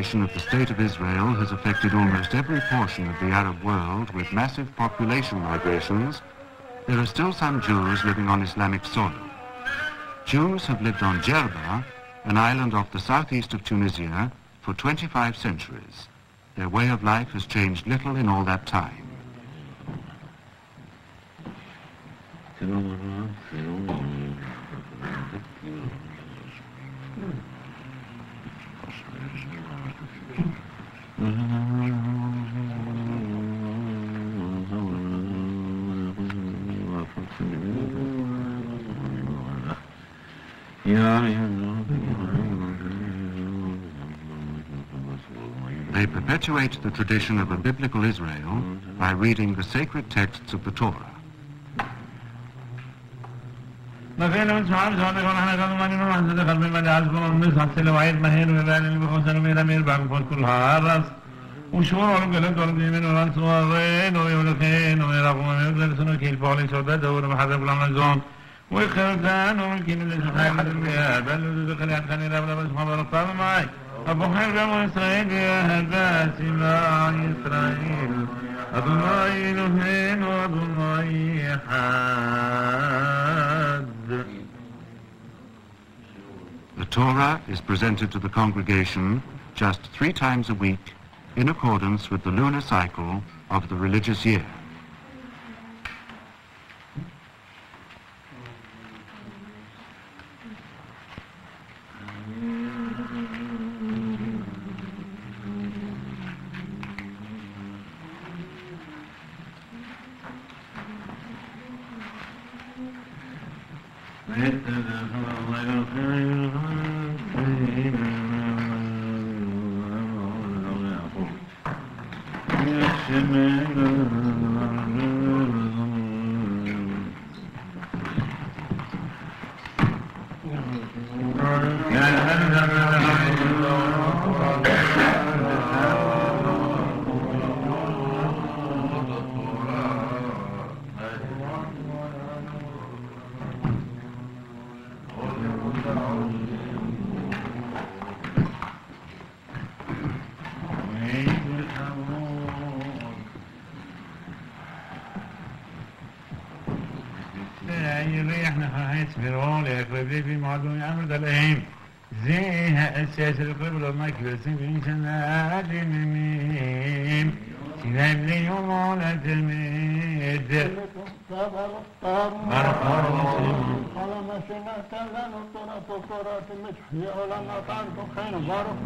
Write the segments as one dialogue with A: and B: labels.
A: Creation of the State of Israel has affected almost every portion of the Arab world with massive population migrations, there are still some Jews living on Islamic soil. Jews have lived on Jerba, an island off the southeast of Tunisia, for 25 centuries. Their way of life has changed little in all that time. They perpetuate the tradition of a biblical Israel by reading the sacred texts of the Torah.
B: مفعل من شعب شعبك ونحن قد من وحدة قلب من يعزكم من صحصل وعيد مهين وذان المخوصن وميرا مير بعد فوتكل هارس وشور ورب قلت ورب يمين ورانس وغين ويولكين ويرقم ويبذل سنوكي الفعل شعبته ورب حذب الأمازون ويخرجان وملكين اللي شخائل الرياء بل وذكر يحقني رب لبس مبارك طاب معي أبو حرب وإسرائيل يا هذا سماع إسرائيل أبو مايل هين وأبو مايل حال
A: The Torah is presented to the congregation just three times a week in accordance with the lunar cycle of the religious year.
B: Yeah. Mirvan yaklaşık bir madun emrdaleyim. زيها أساس القبلة ما كبسن إنسان آدميم كلاب ليوم ولا تميد
C: مرحبا قلما سمعت لنا طرف طرف مشحي ولما طرف خين ظرف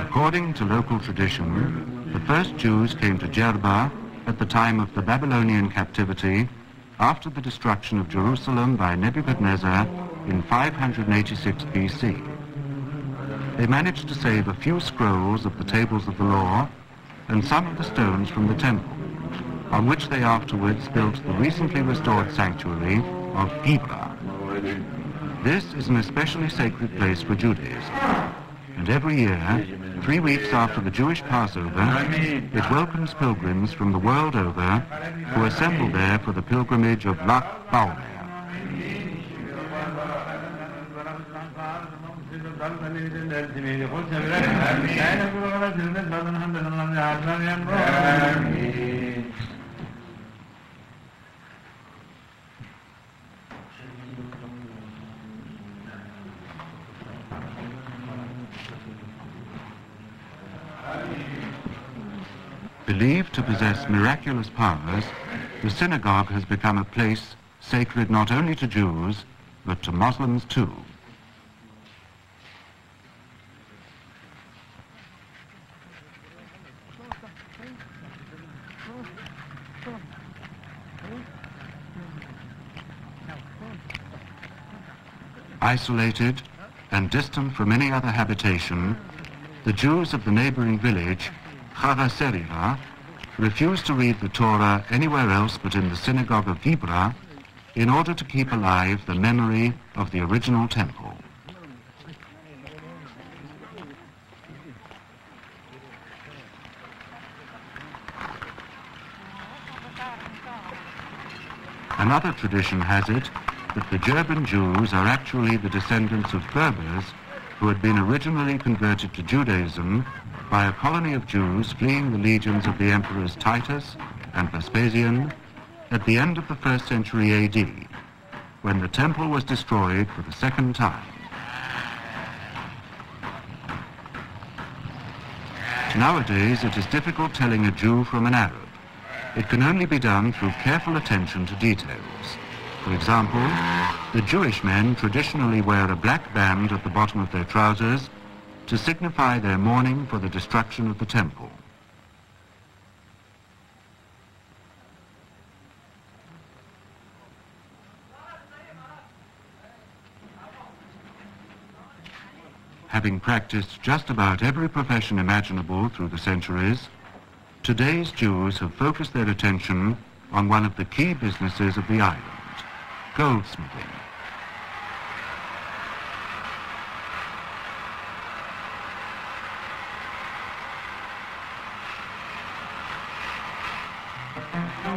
A: According to local tradition, the first Jews came to Jerba at the time of the Babylonian captivity after the destruction of Jerusalem by Nebuchadnezzar in 586 BC. They managed to save a few scrolls of the tables of the law and some of the stones from the temple, on which they afterwards built the recently restored sanctuary of Ghriba. This is an especially sacred place for Judaism, and every year, three weeks after the Jewish Passover, it welcomes pilgrims from the world over who assemble there for the pilgrimage of Lag Baomer. Believed to possess miraculous powers, the synagogue has become a place sacred not only to Jews, but to Muslims too. Isolated and distant from any other habitation, the Jews of the neighboring village, Hara Seghira, refused to read the Torah anywhere else but in the synagogue of Dibra in order to keep alive the memory of the original temple. Another tradition has it that the Jerban Jews are actually the descendants of Berbers who had been originally converted to Judaism by a colony of Jews fleeing the legions of the emperors Titus and Vespasian at the end of the first century AD, when the temple was destroyed for the second time. Nowadays, it is difficult telling a Jew from an Arab. It can only be done through careful attention to details. For example, the Jewish men traditionally wear a black band at the bottom of their trousers to signify their mourning for the destruction of the temple. Having practiced just about every profession imaginable through the centuries, Today's Jews have focused their attention on one of the key businesses of the island, goldsmithing. In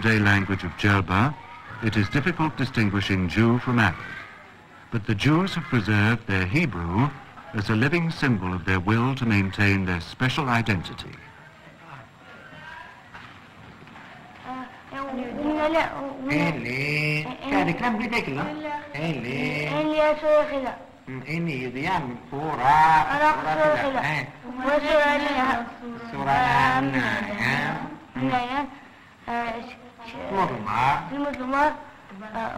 A: day-to-day language of Jerba, it is difficult distinguishing Jew from Arab. But the Jews have preserved their Hebrew as a living symbol of their will to maintain their special identity.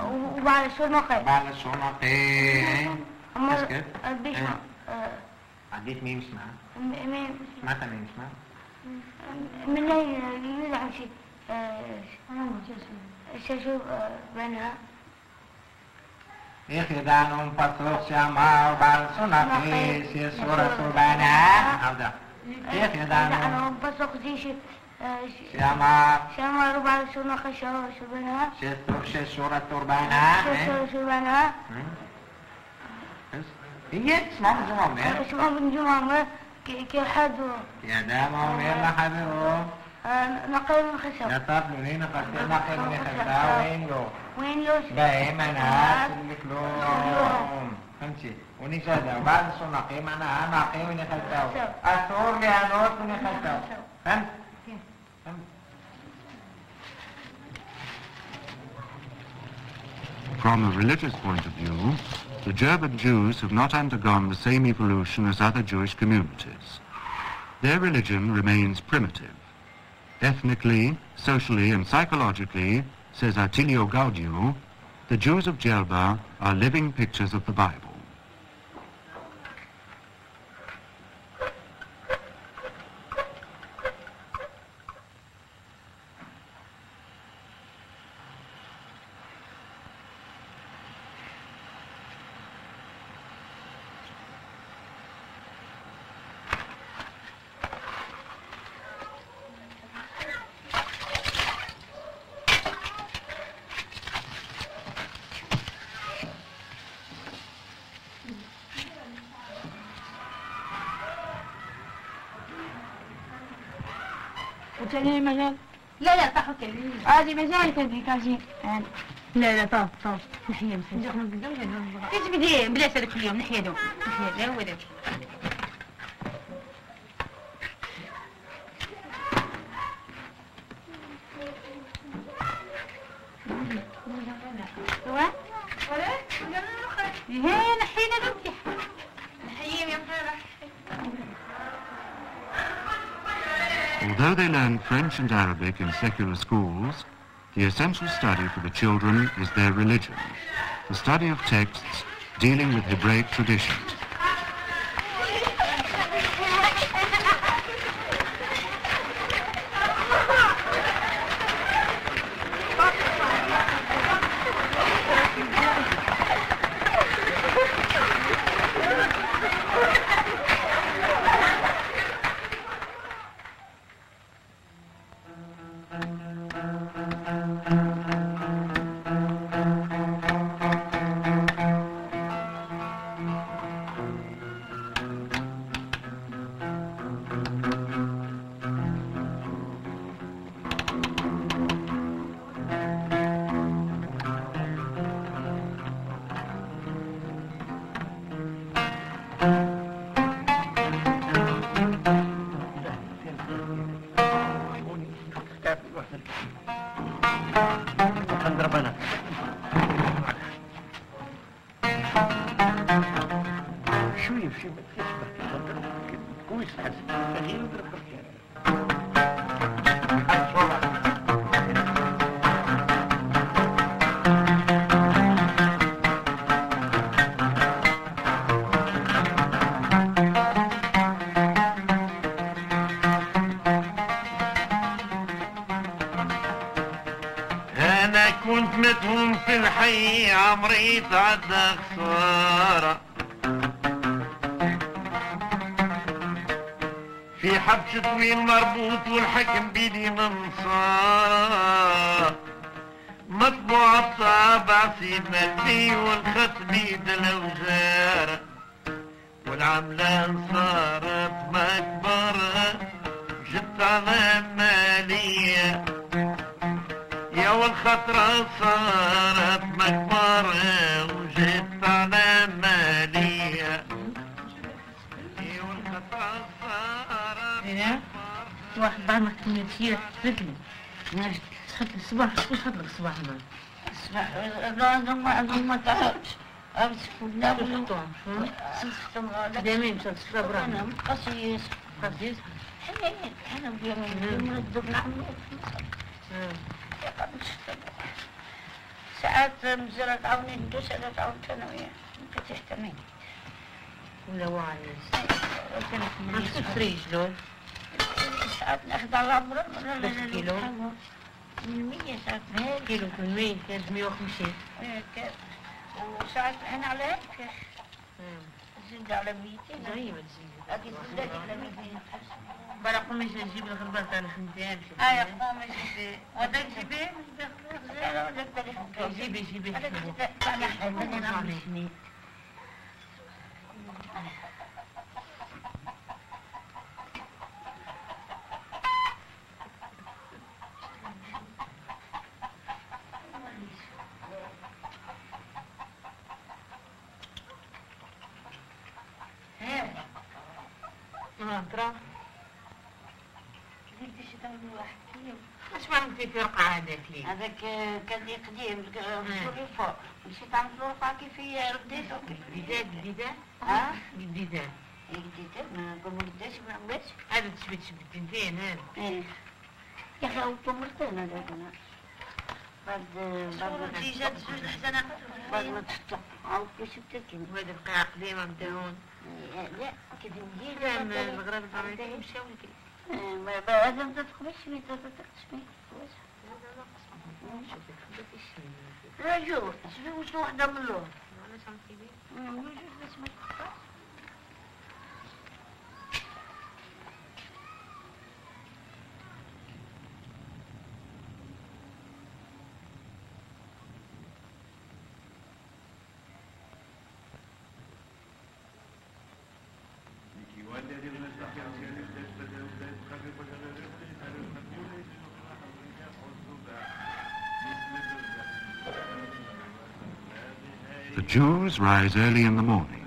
D: وبعد الشنقين
E: بعد الشنقين
D: بس
E: كده؟
D: قديش
E: عديت مين اسمها؟
D: مين
E: اسمها تمام اسمها؟
D: من اللي يدعم آه، آه، شيء
E: شو بنها إخدان فصوخ شماو بالسنقي سي سورة سبانا أو
D: ده إخدان فصوخ زيشي.
E: Siamo.
D: Siamo a rubare su una casciola
E: surbana. Censura turbana.
D: Censura surbana.
E: هي اسمهم جمهم
D: اسمهم جمهم كي حدو
E: يا دامهم يلا حدو
D: نقل من خسر
E: نطاف لونين خسر نقل من خسر وين لو
D: وين لو
E: دائما ناس لكلوم فهمتي ونشهد وبعد سنقيم أنا نقيم من خسر اثور لها نور من خسر فهمت
A: From a religious point of view, the Jerban Jews have not undergone the same evolution as other Jewish communities. Their religion remains primitive. Ethnically, socially, and psychologically, says Attilio Gaudio, the Jews of Djerba are living pictures of the Bible.
F: غادي مازال
G: كنبحكاجي لا لا طاف طاف. نحيا مسكين
F: من قدام كتبدي بلاش هذاك اليوم نحيا دابا نحيا لا هو؟ دابا
A: Although they learn French and Arabic in secular schools, the essential study for the children is their religion, the study of texts dealing with Hebraic traditions.
H: أنا كنت متهم في الحي عمري تعدى خسارة. في حبس طويل مربوط والحكم بيدي منصارة مطبوع الطابع سيدنا النبي والخط بيد الوزارة والعملة صارت مكبرة جبت على مالية. يا والخطرة صارت مكبرة وجبت على مالية يا والخطرة صارت
F: واحد بعد ما كملتش حكيت لي تحط لي الصباح شكون حط لك الصباح
G: هنا؟ الصباح ما ما تعرفش امسك ولا ولا
F: سلسلتهم قدامين سلسلة
G: براهم
F: أنا
G: قصيص
F: قصيص
G: حنين أنا بيوم من الدور نعمل آه. ساعات مزرعة تعاوني ندوس ساعات تعاوني أنا وياه مبقيتش تميت
F: ولا واعي ربنا فريج لون؟
G: ساعات ناخد على عمره
F: مرة كيلو
G: من 100 ساعات
F: كيلو من 100 كان
G: 150 وساعات إحنا على هيك زيد على 200
F: زي تزيد
G: أكيد زيد على 200
F: بلا قميش نجيب الغربة تاع الخنزان
G: اي آه، قميش جيبي ودا جيبي
F: جيبي جيبي
G: أنا
F: حبيبي كان وحكيم اش ما في رقعه هذاك لي
G: هذاك كان قديم سوري آه. فوق مشيت عند الفرقة كيف هي رديته
F: جديدات جديدات
G: ها؟
F: جديدات
G: جديدات إيه، ما قمرتش ما عملتش.
F: هذا تشبت شبتين هذا.
G: إيه. يا أخي قمرتين هذاك أنا. بعد بعد
F: جات زوج حسنات
G: بعد ما تشتق عاود كيف شبتك
F: وهذه القاعة قديمة مدهون
G: إيه،
F: لا كي تجي الغراب مشاو.
G: ما بعد ما تخبش ما تخبش ما تخبش رجوع شنو وحده من الاخرى علاش عم
A: تبي Jews rise early in the morning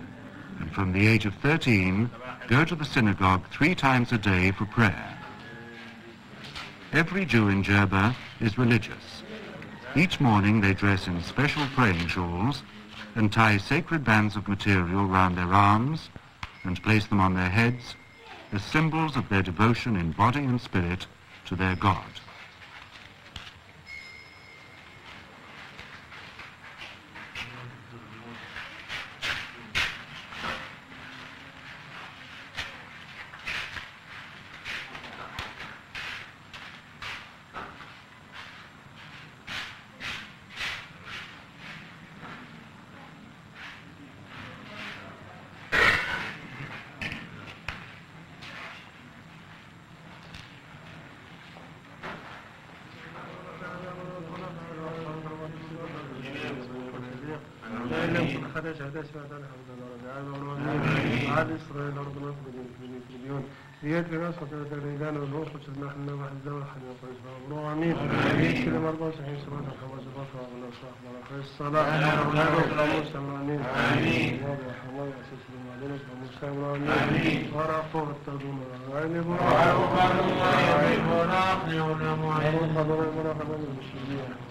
A: and from the age of 13 go to the synagogue three times a day for prayer. Every Jew in Jerba is religious. Each morning they dress in special praying shawls and tie sacred bands of material round their arms and place them on their heads as symbols of their devotion in body and spirit to their God.
I: صلاح أولادك سمرانين آمين وارحمنا سسلم علينا سمرانين آمين ورفوه التدوم وعينه وعينه وعينه وعينه وعينه وعينه وعينه وعينه وعينه وعينه وعينه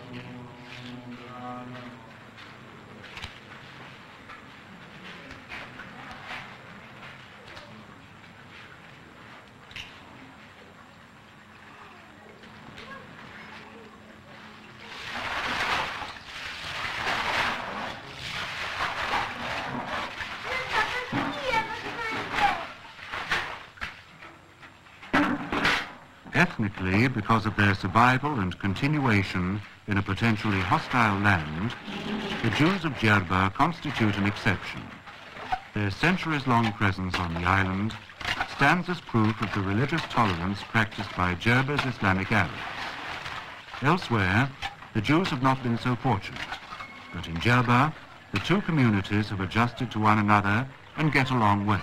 A: Ethnically, because of their survival and continuation in a potentially hostile land, the Jews of Djerba constitute an exception. Their centuries-long presence on the island stands as proof of the religious tolerance practiced by Djerba's Islamic Arabs. Elsewhere, the Jews have not been so fortunate, but in Djerba, the two communities have adjusted to one another and get along well.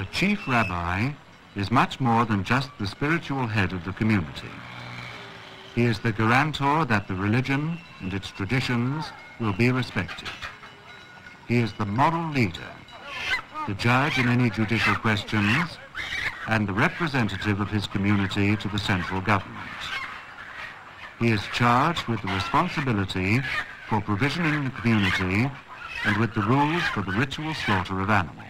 A: The chief rabbi is much more than just the spiritual head of the community. He is the guarantor that the religion and its traditions will be respected. He is the moral leader, the judge in any judicial questions, and the representative of his community to the central government. He is charged with the responsibility for provisioning the community and with the rules for the ritual slaughter of animals.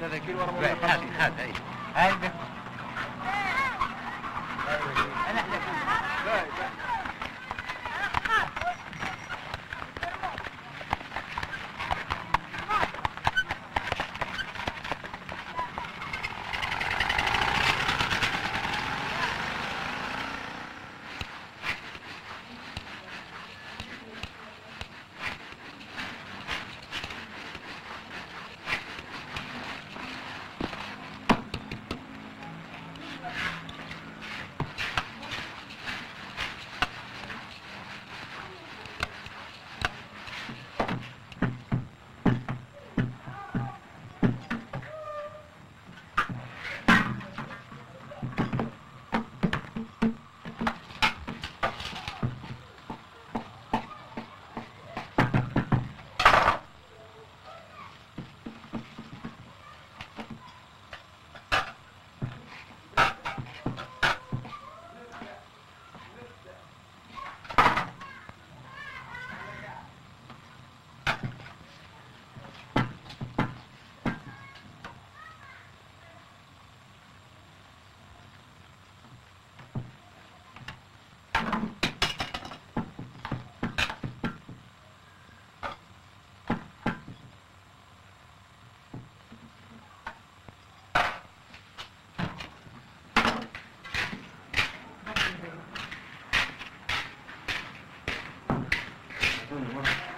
E: تذاكير ورا هذا هذا هذا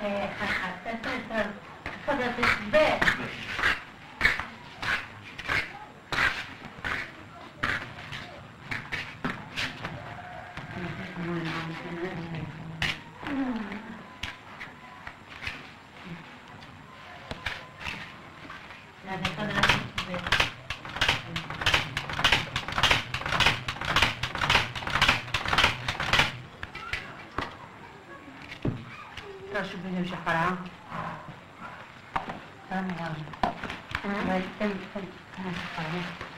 E: えー、
F: 母先生さん育です。شو بدهم شي حرام تمام يلا خلي خلي خلي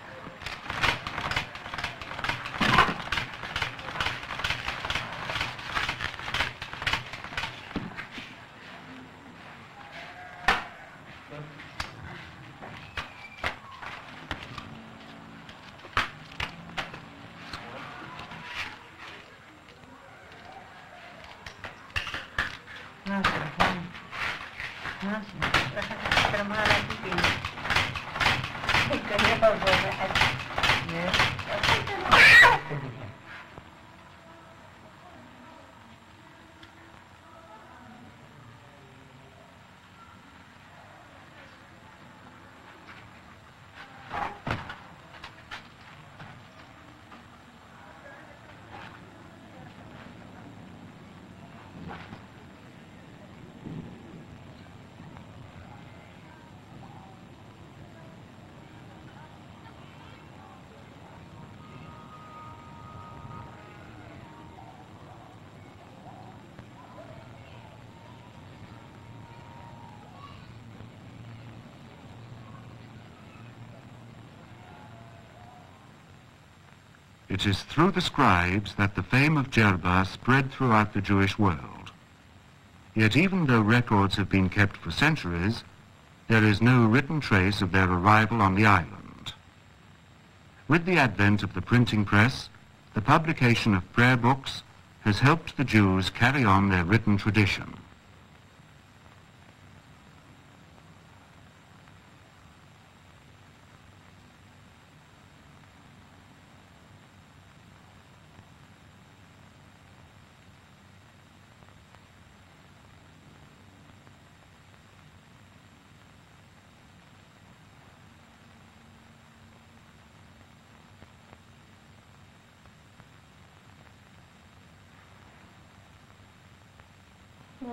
A: It is through the scribes that the fame of Jerba spread throughout the Jewish world. Yet even though records have been kept for centuries, there is no written trace of their arrival on the island. With the advent of the printing press, the publication of prayer books has helped the Jews carry on their written tradition.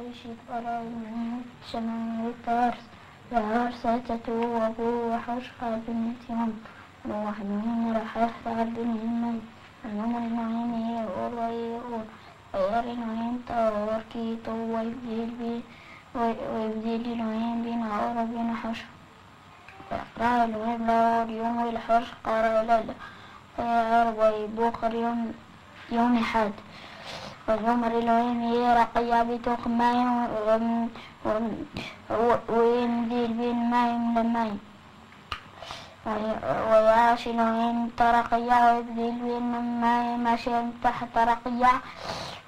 J: الفراعنة شمال فارس وعرسة تتوب وحشقة بنتهم وحنين رحف عبد الهمم أنهم المعين يغريون ويرى العين توركي طول بي ويبدل العين بين عور بين حشر فأقرأ العين لعور يوم الحشر قرأ للا فيا عرب يبوخر يوم يوم حاد. وزمر العين العلم رقي بتخم ماء وينزل بالماء من الماء ويعشن إن ترقيه يبذل بالماء ماشي تحت رقية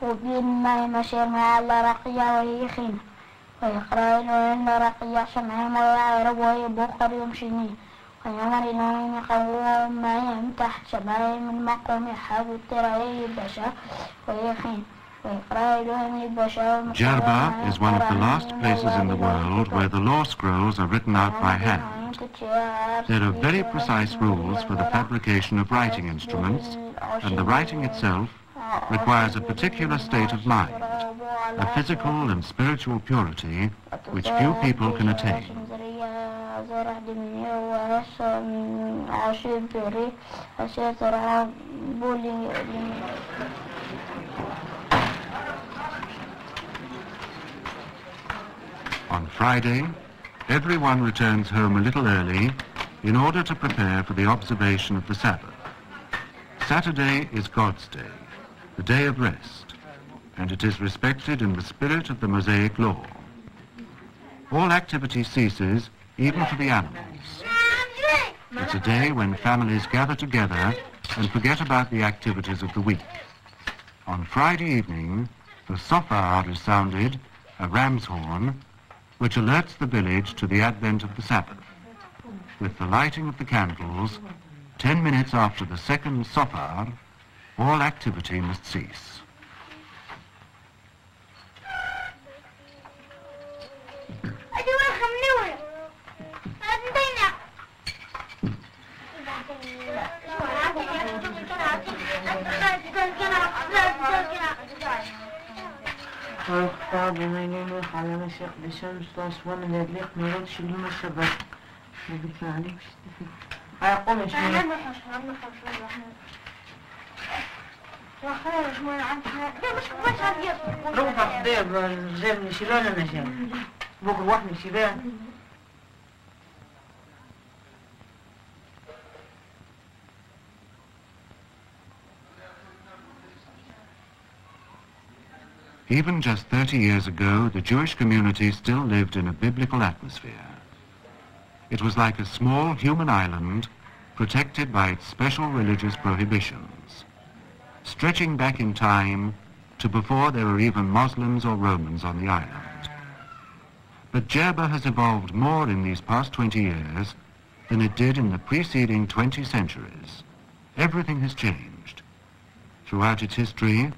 J: وبالماء مشي على رقية خيمة ويقرأ العين رقية سمعهم ويعرب ويبخر يمشيني ويمر إن قوم ما يمتح شمال من مقوم حاب الترعي البشر ويخين
A: Jerba is one of the last places in the world where the law scrolls are written out by hand. There are very precise rules for the fabrication of writing instruments, and the writing itself requires a particular state of mind, a physical and spiritual purity which few people can attain. On Friday, everyone returns home a little early in order to prepare for the observation of the Sabbath. Saturday is God's day, the day of rest, and it is respected in the spirit of the Mosaic law. All activity ceases, even for the animals. It's a day when families gather together and forget about the activities of the week. On Friday evening, the shofar is sounded, a ram's horn, which alerts the village to the advent of the Sabbath. With the lighting of the candles, ten minutes after the second shofar, all activity must cease.
F: ويختار بما يليق على مشاق الشمس ومن يليق ما يليقش به الشباب
J: ما بيطلعلكش هيقوم يا شمال إحنا مش مش
F: روح اخضر الرجال من شبان أنا جاي بكره واحد من شبان
A: Even just 30 years ago, the Jewish community still lived in a biblical atmosphere. It was like a small human island protected by its special religious prohibitions, stretching back in time to before there were even Muslims or Romans on the island. But Jerba has evolved more in these past 20 years than it did in the preceding 20 centuries. Everything has changed. Throughout its history,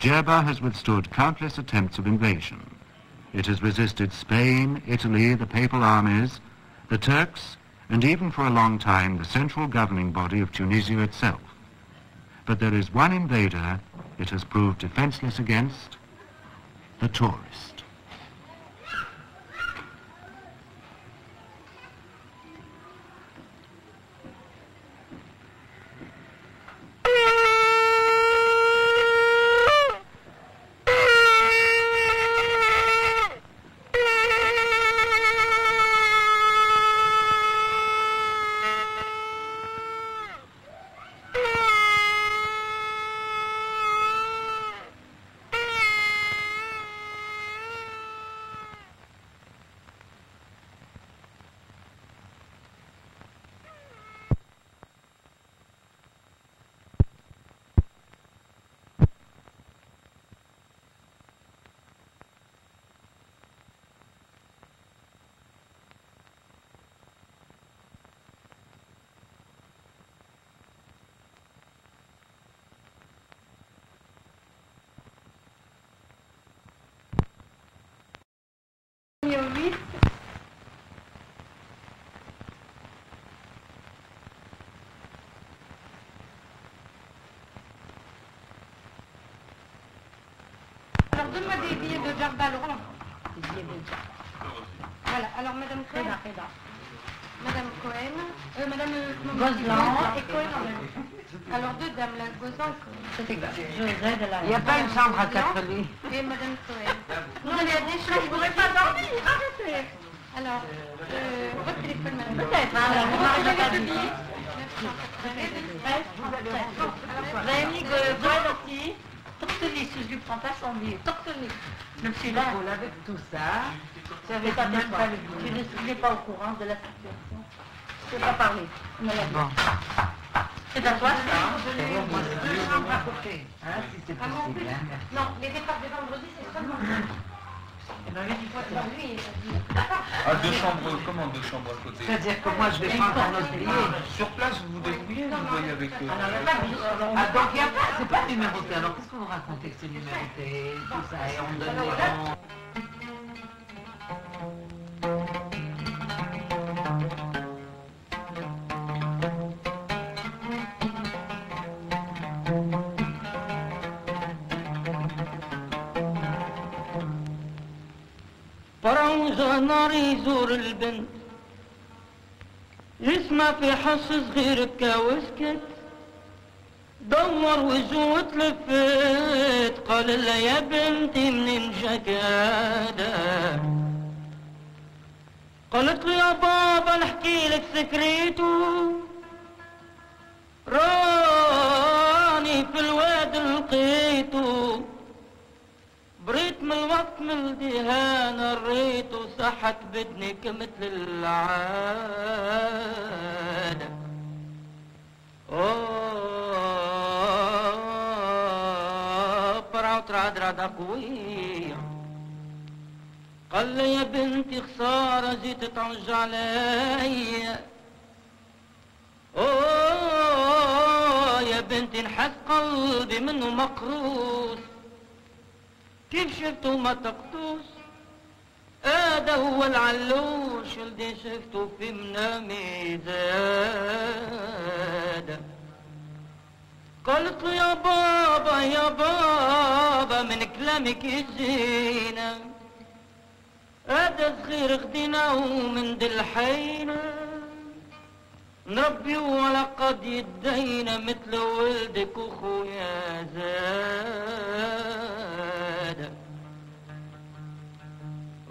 A: Jerba has withstood countless attempts of invasion. It has resisted Spain, Italy, the papal armies, the Turks, and even for a long time the central governing body of Tunisia itself. But there is one invader it has proved defenseless against, the tourist.
K: Donne-moi des billets de Jarba, Laurent. Voilà, alors Madame Cohen. Madame Cohen. Euh, Madame euh,
F: Gozlan.
K: Et Cohen en même temps. Alors deux dames, là, Gozlan et Cohen.
F: C'est exact. Il n'y a pas une chambre à quatre lits.
K: Et Madame Cohen. Non, il y a des choses, je ne pourrais pas dormir, arrêtez. Alors, euh, votre téléphone, Madame.
F: Peut-être, hein,
K: Alors, vous
F: n'arrive
K: recevez
F: pas
K: billets 980.
F: Vous avez mis si je ne prends pas son billet. Tortellini. Le petit là, avec tout ça, ça avait pas même pas le Tu ne n'es pas au courant de la situation. Je ne pas parler. Bon. C'est à toi ça hein Deux chambres à côté. Hein, si c'est
K: Ah,
F: possible. Hein.
K: Non, les départs de vendredi, c'est seulement Bah, lui, il-
L: Ah, deux chambres, comment deux chambres à côté
F: C'est-à-dire que moi, je vais prendre un autre billet.
L: Sur place, vous vous débrouillez, vous voyez avec... euh,
F: Ah, donc il n'y a pas, c'est pas numéroté. Alors qu'est-ce que vous racontez que c'est numéroté? Tout ça, et on donne les
M: فرنجة نار يزور البنت يسمع في حس صغير بكى وسكت دور وجوه تلفت قال لها يا بنتي منين جكادة قالت له يا بابا نحكي لك سكريته راني من الوقت من الدهان ريته صحت بدنك مثل العادة. برعت رعد رعد قوية. قال لي يا بنتي خسارة جيت تعج عليا. أوه يا بنتي نحس قلبي منه مقروس. شفته ما تقطوس هذا هو العلوش اللي شفته في منامي زاد قلت يا بابا يا بابا من كلامك يجينا هذا صغير خديناه من دي الحينة. نربي ولقد يدينا مثل ولدك وخويا زاد.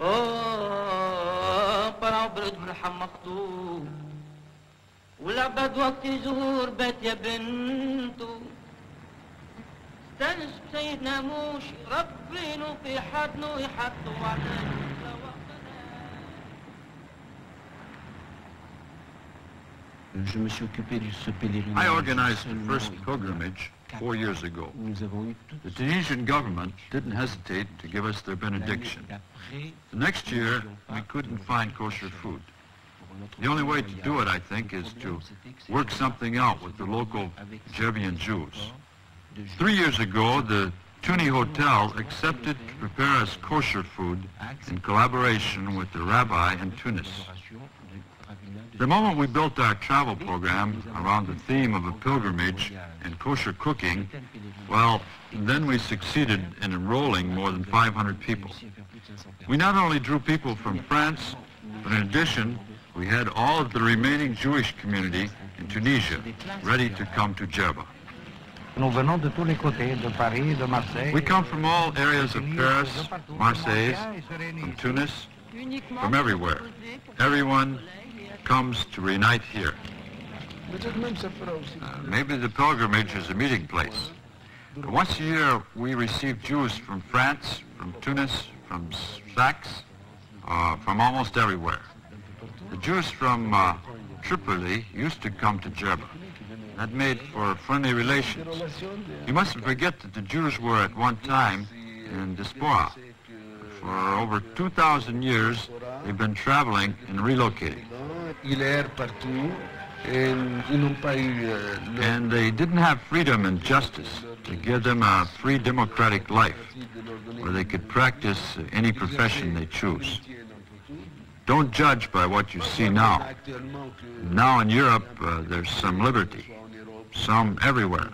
M: أوه طلعوا برد ملحم مخطوب. والعبد وقت زهور بيت يا بنتو. استانس بسيدنا موش ربينو في حدنو يحطوا وعدنو
N: Je me suis occupé de ce pèlerinage.
O: I organized the first pilgrimage. Four years ago.
N: Nous avons eu tout
O: The Tunisian government didn't hesitate to give us their benediction. The next year, we couldn't find kosher food. The only way to do it, I think, is to work something out with the local Jerban Jews. Three years ago, the Tuni Hotel accepted to prepare us kosher food in collaboration with the rabbi in Tunis. The moment we built our travel program around the theme of a pilgrimage and kosher cooking, well, then we succeeded in enrolling more than 500 people. We not only drew people from France, but in addition, we had all of the remaining Jewish community in Tunisia ready to come to Jerba.
B: Nous venons de tous les côtés, de Paris, de Marseille.
O: We come from all areas of Paris, Marseille, from Tunis, from everywhere. Everyone comes to reunite here. Uh, maybe the pilgrimage is a meeting place. But once a year, we receive Jews from France, from Tunis, from Sfax, uh, from almost everywhere. The Jews from uh, Tripoli used to come to Jerba. That made for friendly relations. You mustn't forget that the Jews were at one time in diaspora. For over 2,000 years, they've been traveling and relocating. And they didn't have freedom and justice to give them a free democratic life where they could practice any profession they choose. Don't judge by what you see now. Now in Europe, uh, there's some liberty, some everywhere.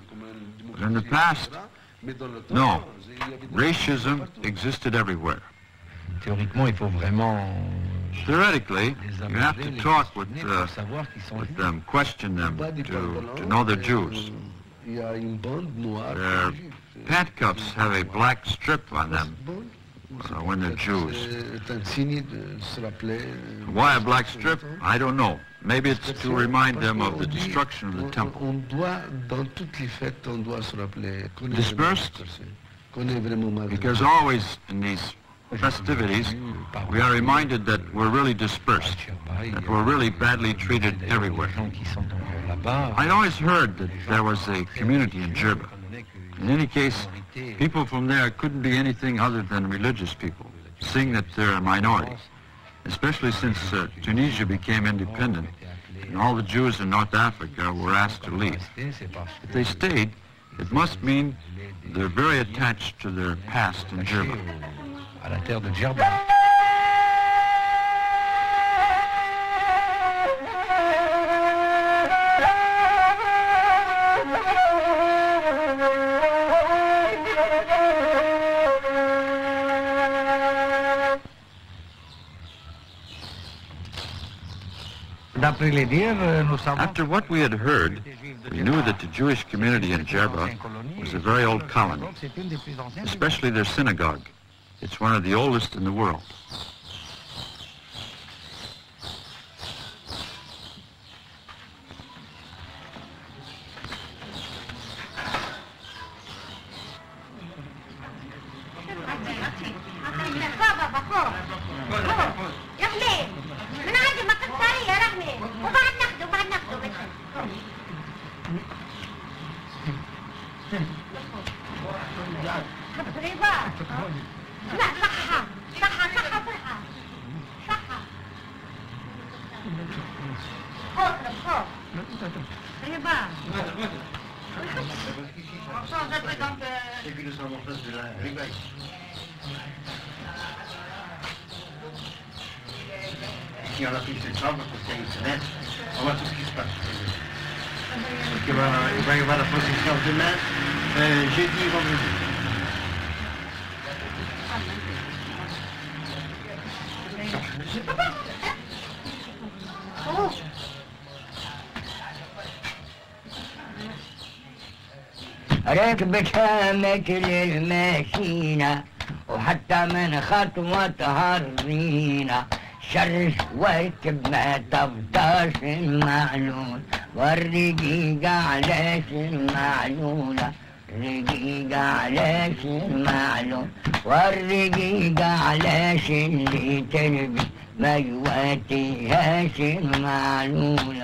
O: But in the past, no. Racism existed everyver
B: Théoriquement, il faut vraiment
O: Theoretically, you have to talk with, uh, with them, question them to, to know they're Jews.
I: Il y a une bande noire.
O: Their pant cuffs have a black strip on them uh, when they're Jews.
I: C'est un signe de se rappeler. euh,
O: Why a black strip? I don't know. Maybe it's to remind them of the destruction of the temple.
I: On doit, dans toutes les fêtes, on does se rappeler qu'on est
O: Dispersed?
I: vraiment dispersé, qu'on est vraiment mal
O: Because always in these festivities, we are reminded that we're really dispersed, that we're really badly treated everywhere. I'd always heard that there was a community in Jerba. In any case, people from there couldn't be anything other than religious people, seeing that they're a minority, especially since uh, Tunisia became independent and all the Jews in North Africa were asked to leave. If they stayed, it must mean they're very attached to their past in Jerba.
B: À la terre de Djerba. D'après les dires, euh, nous savons
O: After what we had heard, we knew that the Jewish community in Jerba was a very old euh, colony,
B: que c'est une des plus anciennes.
O: especially their synagogue. It's one of the oldest in the world.
P: ركبتها مثل الماشينة وحتى من خطوتها الرينة شر ما تبطاش المعلول والرقيقة علاش المعلولة رقيقة علاش المعلول والرقيقة علاش اللي تربي ما يواتيهاش المعلولة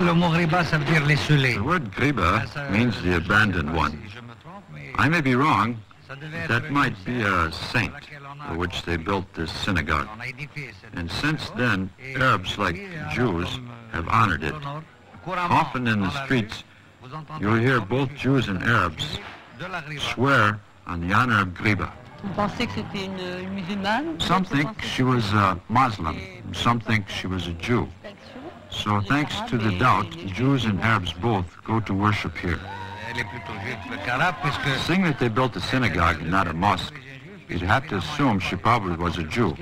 O: The word Ghriba means the abandoned one. I may be wrong. That might be a saint for which they built this synagogue. And since then, Arabs like Jews have honored it. Often in the streets, you'll hear both Jews and Arabs swear on the honor of Ghriba.
F: Vous pensez que c'était une, une musulmane
O: Some think she was a Muslim, some think she was a Jew. So thanks to the doubt, Jews and Arabs both go to worship here. Seeing that they built a synagogue and not a mosque, you'd have to assume she probably was a Jew.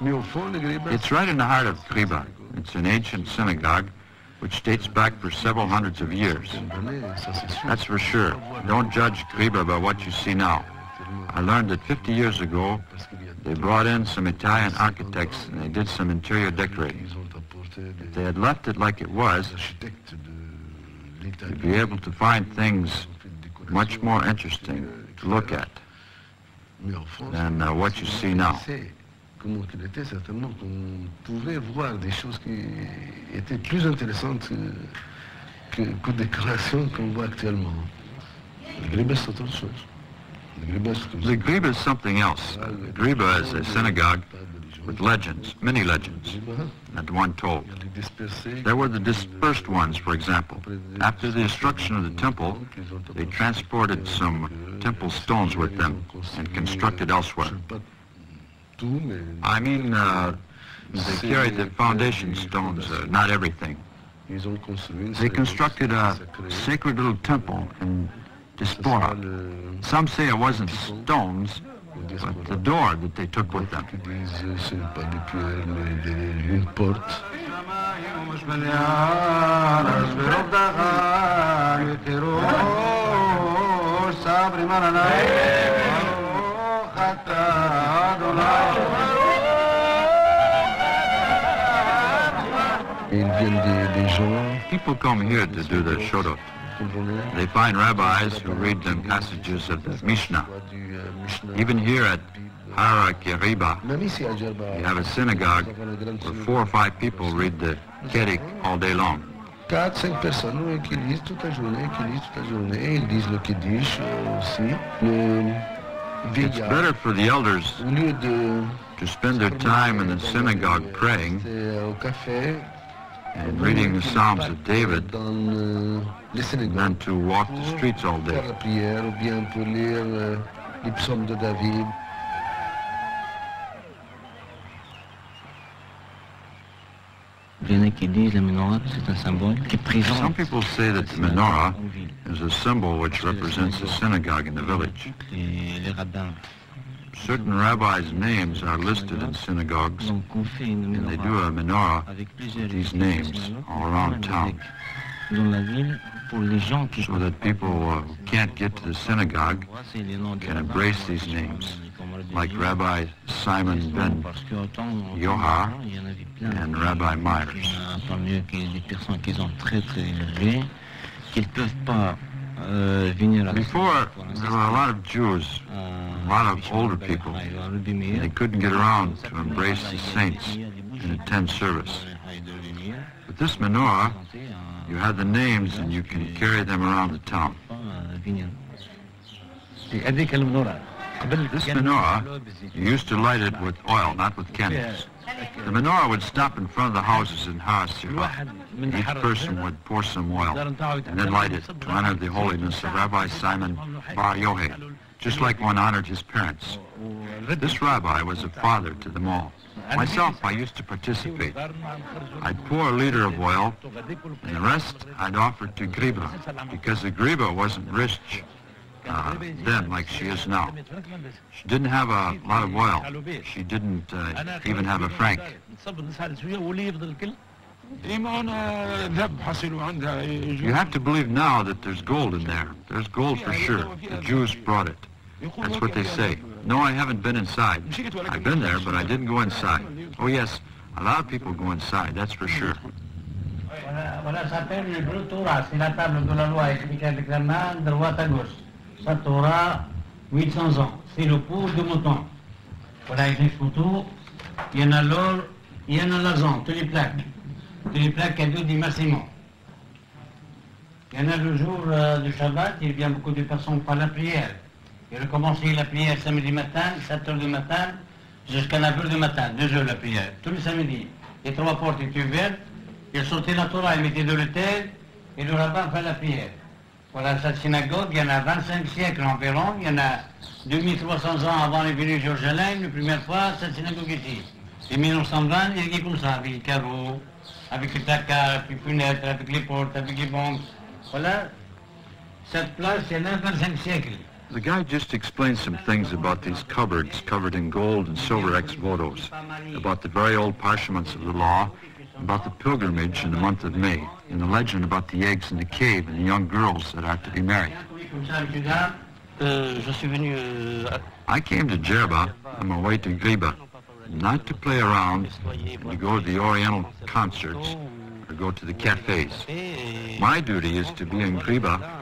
O: It's right in the heart of Ghriba. It's an ancient synagogue which dates back for several hundreds of years. That's for sure. Don't judge Ghriba by what you see now. I learned that 50 years ago, they brought in some Italian architects and they did some interior decorating. If they had left it like it was, you'd be able to find things much more interesting to look at than uh, what you see now.
Q: que, que, qu'on voit actuellement. Autre chose. Le Ghriba, c'est comme
O: The Ghriba is something else. The Ghriba is a synagogue with legends, many legends, and one told. There were the dispersed ones, for example. After the destruction of the temple, they transported some temple stones with them and constructed elsewhere. I mean, uh, they carried the foundation stones, uh, not everything. They constructed a sacred little temple in Diaspora. Some say it wasn't stones, but the door that they took with them.
Q: une porte. Et ils viennent des, des gens.
O: People come here to do the shodot. They find rabbis who read them passages of the Mishnah. Even here at Hara Kebira, you have a synagogue where four or five people read the Kerik all day long.
Q: 4-5 personnes qui lisent toute la journée, qui lisent toute la journée. Ils lisent le Kiddush euh, aussi. Le
O: It's better for the elders to spend their time in the synagogue euh, praying
Q: au café
O: and reading the Psalms of David than to walk the streets all day.
Q: faire la prière ou bien pour lire les psaumes de David.
N: Il y en a qui disent la menorah, c'est un symbole qui présente
O: Some people say that the menorah is a symbol which represents the synagogue in the village.
N: Les, les rabbins.
O: Certain rabbis' names are listed in synagogues,
N: Donc on fait
O: and they do
N: menorah
O: a menorah with these names all around town,
N: dans la ville pour les gens qui
O: so that people uh, who can't get to the synagogue
N: c'est les noms des
O: can embrace these names, like Rabbi Simon ben
N: Parce que autant
O: Yoha
N: il y en avait plein.
O: and Rabbi Myers.
N: y en a parmi eux qui des personnes qui sont très très élevées, qu'ils ne peuvent pas euh, venir à la
O: Before, there were a lot of Jews, a lot of older people. They couldn't get around to embrace the saints and attend service. With this menorah, you have the names and you can carry them around the town. This menorah, you used to light it with oil, not with candles. The menorah would stop in front of the houses in Hara Seghira. Each person would pour some oil and then light it to honor the holiness of Rabbi Simon Bar Yochai, just like one honored his parents. This rabbi was a father to them all. Myself, I used to participate. I'd pour a liter of oil, and the rest I'd offer to Ghriba, because the Ghriba wasn't rich, uh, then like she is now. She didn't have a lot of oil. She didn't uh, even have a franc. You have to believe now that there's gold in there. There's gold for sure. The Jews brought it. That's what they say. No, I haven't been inside. I've been there, but I didn't go inside. Oh yes, a lot of people go inside, that's for sure.
B: Voilà, ça s'appelle le hébreu Torah. C'est la table de la loi expliquée avec la main, droite à gauche. Ça, Torah, 800 ans. C'est le pot de mouton. Voilà, il y a une photo. Il y en a l'or, il y en a l'argent, toutes les plaques. Toutes les plaques cadeaux du Massimo. Il y en a le jour euh, du Shabbat, il vient beaucoup de personnes par la prière. Il a commencé la prière samedi matin, 7 heures du matin, jusqu'à 9 heures du matin, 2 heures la prière, tous les samedis. Les trois portes étaient ouvertes, il sortait la Torah, il mettait de l'autel, et le rabbin fait la prière. Voilà, cette synagogue, il y en a 25 siècles environ, il y en a 2300 ans avant les venue de Jérusalem, la première fois, cette synagogue ici. Et 1920, il y a comme ça, avec les carreaux, avec les placards, avec les fenêtres, avec les portes, avec les banques. Voilà, cette place, il y en a 25 siècles.
O: The guy just explained some things about these cupboards covered in gold and silver ex votos, about the very old parchments of the law, about the pilgrimage in the month of May, and the legend about the eggs in the cave and the young girls that are to be married. I came to Jerba on my way to Ghriba, not to play around, and to go to the Oriental concerts or go to the cafes. My duty is to be in Ghriba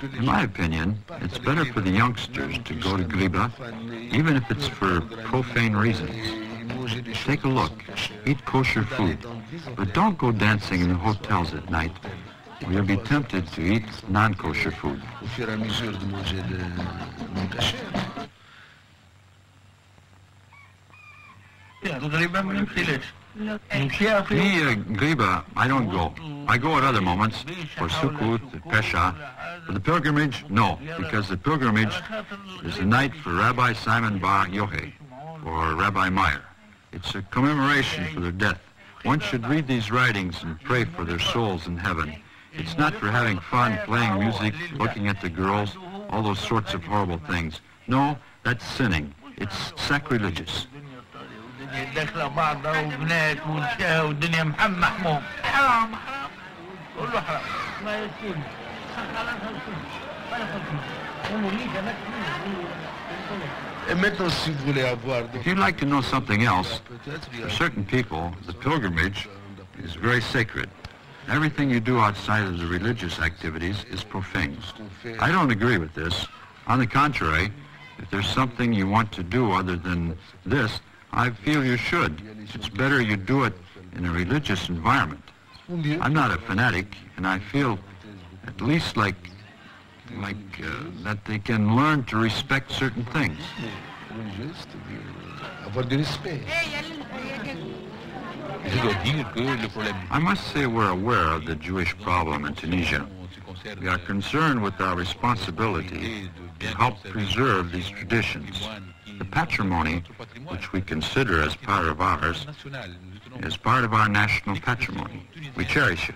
O: In my opinion, it's better for the youngsters to go to Ghriba, even if it's for profane reasons. Take a look, eat kosher food, but don't go dancing in the hotels at night, or you'll be tempted to eat non-kosher food. Me, uh, Ghriba, I don't go. I go at other moments, for Sukkot, Pesach. For the pilgrimage, no, because the pilgrimage is the night for Rabbi Simon Bar Yochai, or Rabbi Meyer. It's a commemoration for their death. One should read these writings and pray for their souls in heaven. It's not for having fun, playing music, looking at the girls, all those sorts of horrible things. No, that's sinning. It's sacrilegious.
H: داخله بعضها وبنات والشاه والدنيا محمد محمود حرام حرام كله حرام ما يصير
O: If you'd like to know something else, for certain people, the pilgrimage is very sacred. Everything you do outside of the religious activities is profane. I don't agree with this. On the contrary, if there's something you want to do other than this, I feel you should. It's better you do it in a religious environment. I'm not a fanatic, and I feel at least like like uh, that they can learn to respect certain things. I must say we're aware of the Jewish problem in Tunisia. We are concerned with our responsibility to help preserve these traditions. The patrimony, which we consider as part of ours, is part of our national patrimony. We cherish it.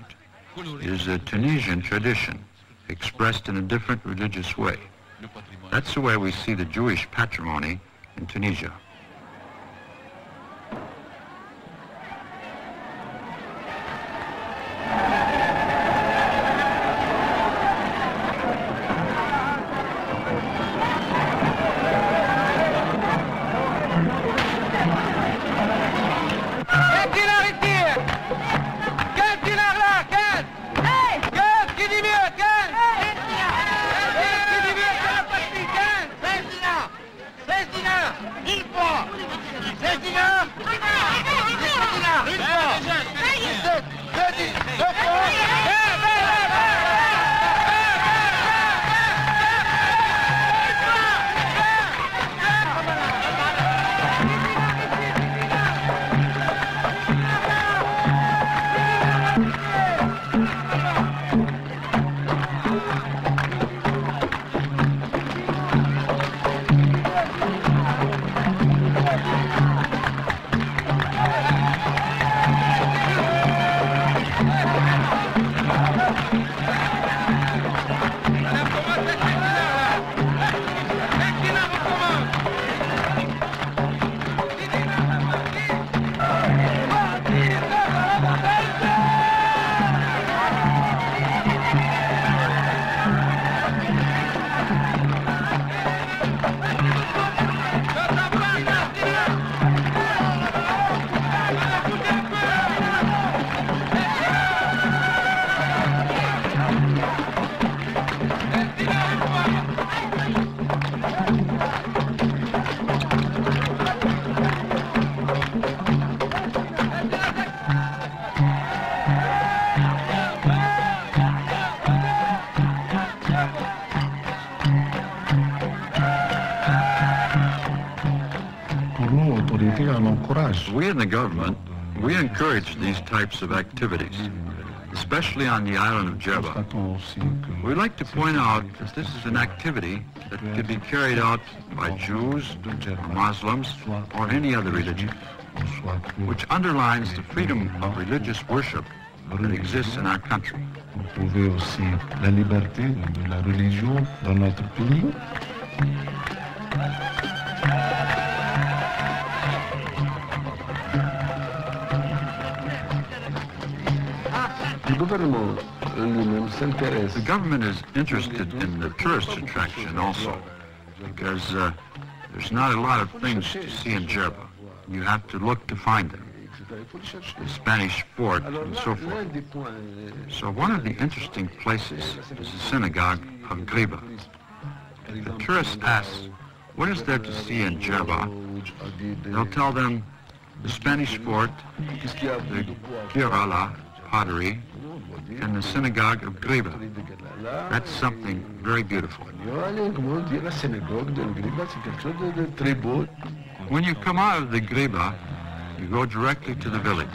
O: It is a Tunisian tradition expressed in a different religious way. That's the way we see the Jewish patrimony in Tunisia. We in the government, we encourage these types of activities, especially on the island of Jerba. We'd like to point out that this is an activity that could be carried out by Jews, or Muslims, or any other religion, which underlines the freedom of religious worship that exists in our country.
Q: Vous pouvez aussi la liberté de la religion dans notre pays.
O: The government is interested in the tourist attraction also, because uh, there's not a lot of things to see in Jerba. You have to look to find them. The Spanish fort and so forth. So one of the interesting places is the synagogue of Ghriba. The tourist asks, what is there to see in Jerba? They'll tell them the Spanish fort, the pottery, and the synagogue of Ghriba. That's something very beautiful. When you come out of the Ghriba, you go directly to the village.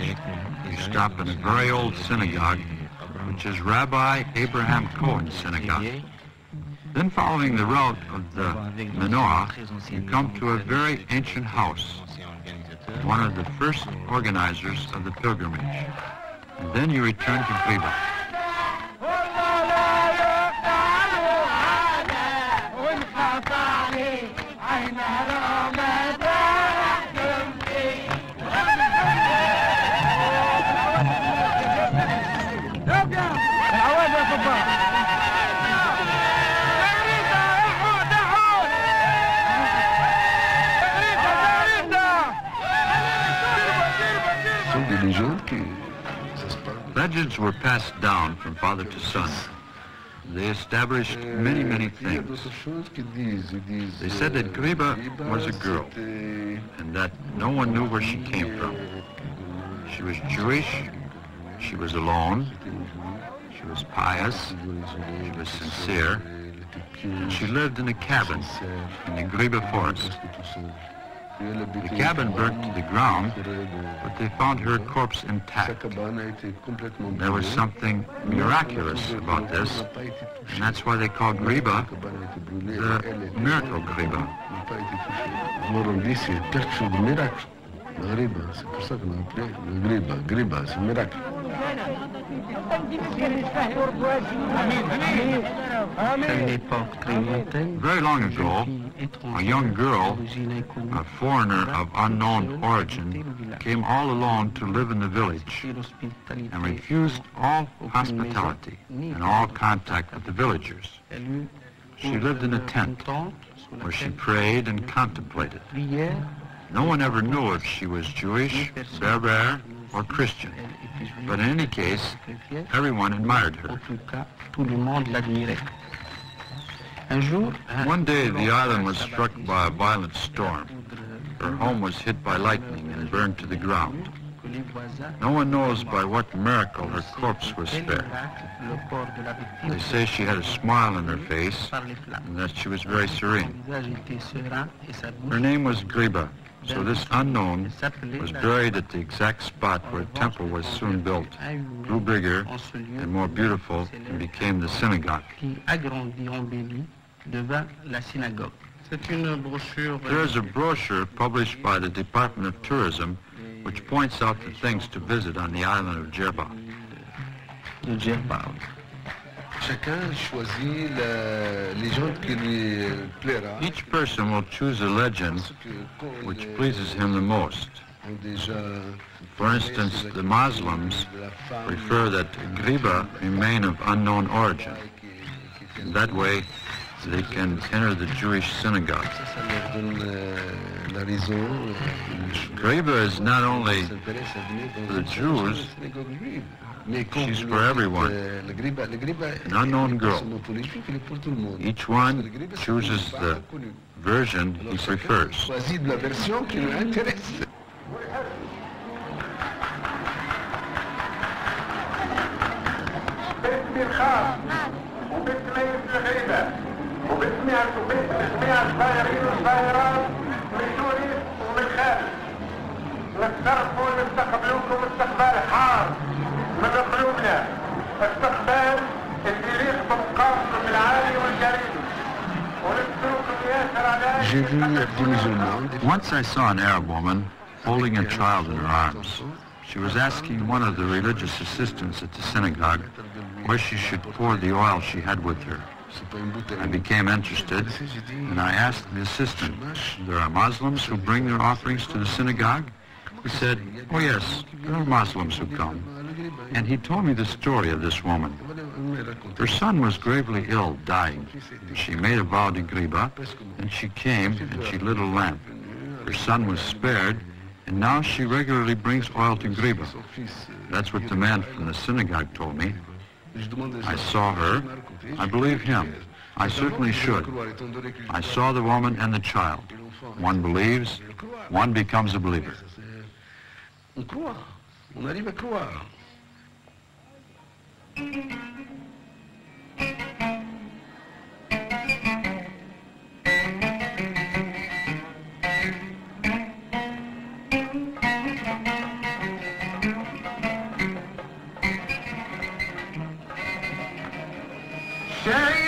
O: You stop in a very old synagogue, which is Rabbi Abraham Cohen's synagogue. Then following the route of the menorah, you come to a very ancient house, one of the first organizers of the pilgrimage. And then you return to Ghriba. Legends were passed down from father to son. They established many, many things. They said that Ghriba was a girl and that no one knew where she came from. She was Jewish, she was alone, she was pious, she was sincere, and she lived in a cabin in the Ghriba forest. The cabin burnt to the ground, but they found her corpse intact. There was something miraculous about this, and that's why they called Ghriba the miracle Ghriba.
Q: Alors on dit c'est miracle. Ghriba, c'est pour ça qu'on a appelé Ghriba. Ghriba, c'est un miracle.
O: Very long ago, a young girl, a foreigner of unknown origin, came all alone to live in the village and refused all hospitality and all contact with the villagers. She lived in a tent where she prayed and contemplated. No one ever knew if she was Jewish, Berber, or Christian. But in any case, everyone admired her. One day, the island was struck by a violent storm. Her home was hit by lightning and burned to the ground. No one knows by what miracle her corpse was spared. They say she had a smile on her face and that she was very serene. Her name was Ghriba, so this unknown was buried at the exact spot where a temple was soon built, grew bigger and more beautiful, and became the synagogue. There is a brochure published by the Department of Tourism which points out the things to visit on the island of Jerba.
Q: Chacun choisit la légende qui lui plaira.
O: Each person will choose a legend which pleases him the most. For instance, the Muslims prefer that Ghriba remain of unknown origin. In that way, they can enter the Jewish synagogue. Ghriba is not only for the Jews, she's for everyone. An unknown girl. Each one chooses the version he prefers.
H: وباسمي الغيبة وباسمي باسمي الصغيرين والصغيرات من تونس ومن خارج نتصرفوا نستقبلوكم استقبال حار من قلوبنا استقبال اللي يليق بمقامكم العالي والكريم ونذكركم ياسر على
O: J'ai vu des musulmans, des
Q: Once I saw an Arab woman holding a child in her arms. She was asking one of the religious assistants at the synagogue where she should pour the oil she had with her. I became interested, and I asked the assistant, there are Muslims who bring their offerings to the synagogue? He said, oh yes, there are Muslims who come. And he told me the story of this woman. Her son was gravely ill, dying. She made a vow to Ghriba, and she came and she lit a lamp. Her son was spared, and now she regularly brings oil to Ghriba. That's what the man from the synagogue told me. I saw her. I believe him. I certainly should. I saw the woman and the child. One believes, one becomes a believer.
O: On arrive à croire.
H: Sherry